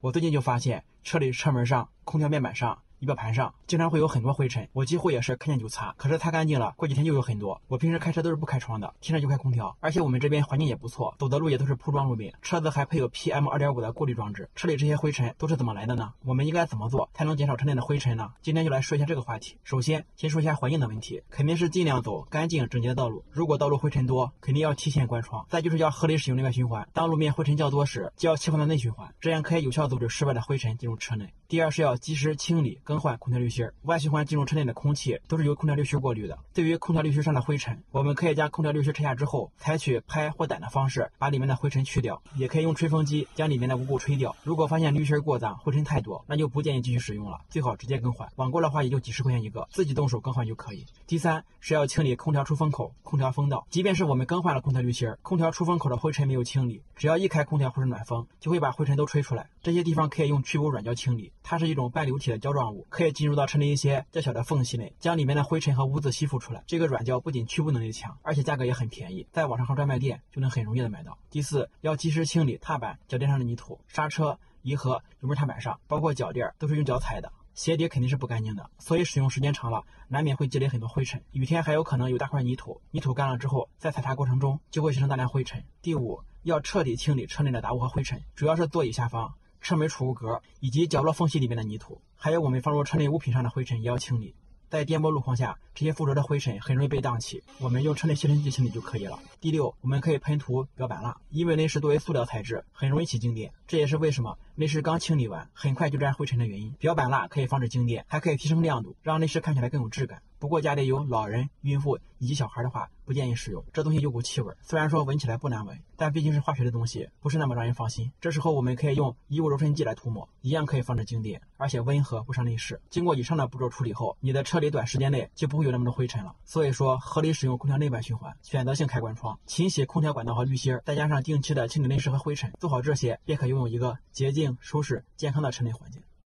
我最近就发现车里车门上、空调面板上。仪表盘上经常会有很多灰尘，我几乎也是看见就擦，可是擦干净了，过几天又有很多。我平时开车都是不开窗的，天天就开空调，而且我们这边环境也不错，走的路也都是铺装路面，车子还配有 PM 二点五的过滤装置。车里这些灰尘都是怎么来的呢？我们应该怎么做才能减少车内的灰尘呢？今天就来说一下这个话题。首先，先说一下环境的问题，肯定是尽量走干净整洁的道路。如果道路灰尘多，肯定要提前关窗。再就是要合理使用内外循环，当路面灰尘较多时，就要切换到内循环，这样可以有效阻止室外的灰尘进入车内。第二是要及时清理更换空调滤芯。外循环进入车内的空气都是由空调滤芯过滤的。对于空调滤芯上的灰尘，我们可以将空调滤芯拆下之后，采取拍或掸的方式把里面的灰尘去掉，也可以用吹风机将里面的污垢吹掉。如果发现滤芯过脏、灰尘太多，那就不建议继续使用了，最好直接更换。网购的话也就几十块钱一个，自己动手更换就可以。第三是要清理空调出风口、空调风道。即便是我们更换了空调滤芯，空调出风口的灰尘没有清理，只要一开空调或者暖风，就会把灰尘都吹出来。这些地方可以用去污软胶清理，它是一种半流体的胶状物，可以进入到车内一些较小的。缝隙内将里面的灰尘和污渍吸附出来。这个软胶不仅去污能力强，而且价格也很便宜，在网上和专卖店就能很容易的买到。第四，要及时清理踏板、脚垫上的泥土，刹车、离合、油门踏板上，包括脚垫都是用脚踩的，鞋底肯定是不干净的，所以使用时间长了，难免会积累很多灰尘。雨天还有可能有大块泥土，泥土干了之后，在踩踏过程中就会形成大量灰尘。第五，要彻底清理车内的杂物和灰尘，主要是座椅下方。车门储物格以及角落缝隙里面的泥土，还有我们放入车内物品上的灰尘也要清理。在颠簸路况下，这些附着的灰尘很容易被荡起，我们用车内吸尘器清理就可以了。第六，我们可以喷涂表板蜡，因为内饰作为塑料材质，很容易起静电，这也是为什么内饰刚清理完很快就沾灰尘的原因。表板蜡可以防止静电，还可以提升亮度，让内饰看起来更有质感。不过家里有老人、孕妇以及小孩的话，不建议使用。这东西有股气味，虽然说闻起来不难闻，但毕竟是化学的东西，不是那么让人放心。这时候我们可以用衣物柔顺剂来涂抹，一样可以防止静电，而且温和不伤内饰。经过以上的步骤处理后，你的车里短时间内就不会有那么多灰尘了。所以说，合理使用空调内外循环，选择性开关窗，勤洗空调管道和滤芯，再加上定期的清理内饰和灰尘，做好这些，便可拥有一个洁净、舒适、健康的车内环境。